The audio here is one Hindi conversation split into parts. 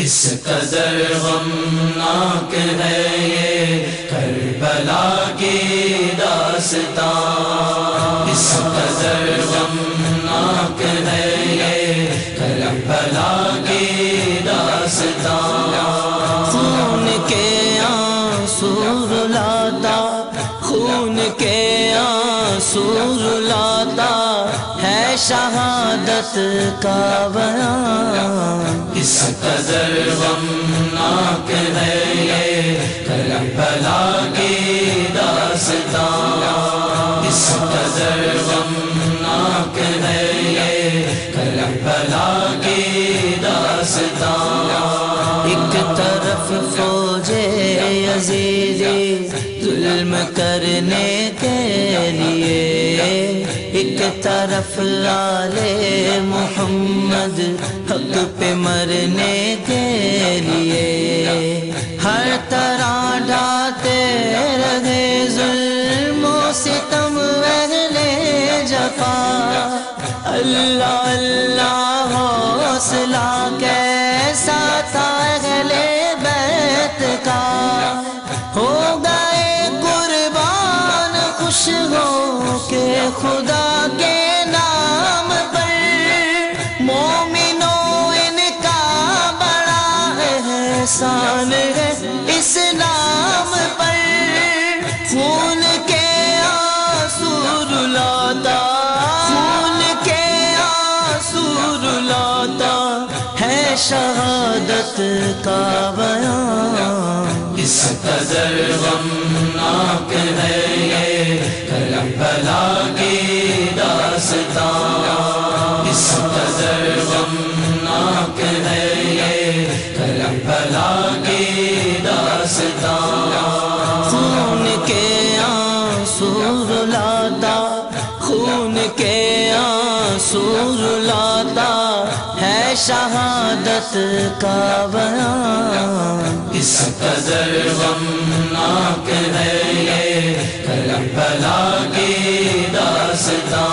किस कदर गमनाक है ये करबला की दास्तां किस कदर गमनाक है ये करबला की दास्तां खून के आँसू रुलाता, खून के आँसू रुलाता है शहादत का बयान। इस कदर गमनाक है ये करबला की दास्तां किस कदर गमनाक है ये करबला की दास्तां एक तरफ़ फौजे यजीदी जुल्म करने के एक तरफ़ लाले मोहम्मद, हक पे मरने के लिए। हर तरह ढाते रहे जुल्म सितम अहले जफा। अल्लाह अल्लाह, हौसला कैसा था अहले बैत का? हो गए कुर्बान खुश हो के खुदा है शहादत का बयान। इस कदर गमनाक है ये करबला की दास्तां। के आँसू रुलाता, खून के आँसू रुलाता है शहादत का बयान। किस कदर गमनाक है ये करबला की दास्तां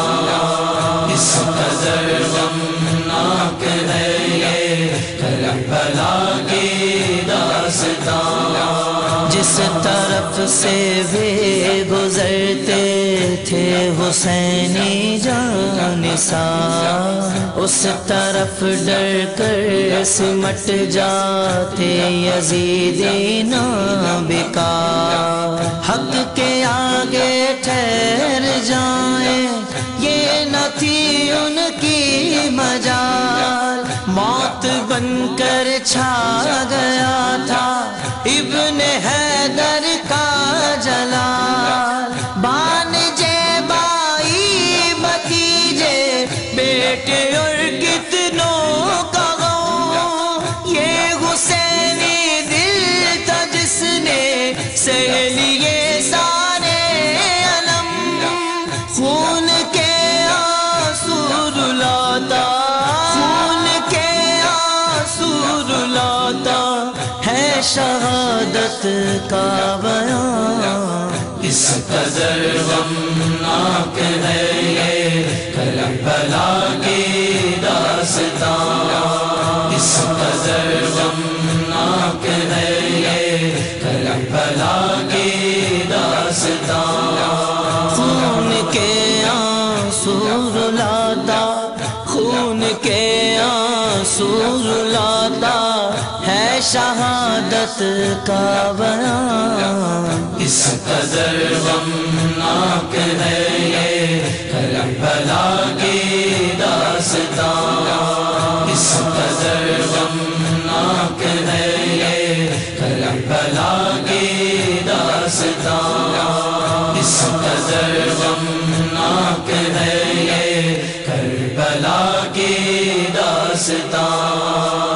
किस कदर गमनाक है ये करबला की से भी गुजरते थे हुसैनी जानिसा उस तरफ़ डर कर सिमट जाते यजीदी नाबिका हक के आगे ठहर जाए, ये न थी उनकी मजाल। मौत बनकर छा शहादत का बयान। किस कदर गमनाक है ये करबला की दास्तां किस कदर गमनाक है ये करबला की दास्तां खून के आँसू रुलाता खून के आँसू रुलाता। शहादत का बयान किस कदर गमनाक है ये करबला की दास्तां किस कदर गमनाक है ये करबला की दास्तां किस कदर गमनाक है ये करबला की दास्तां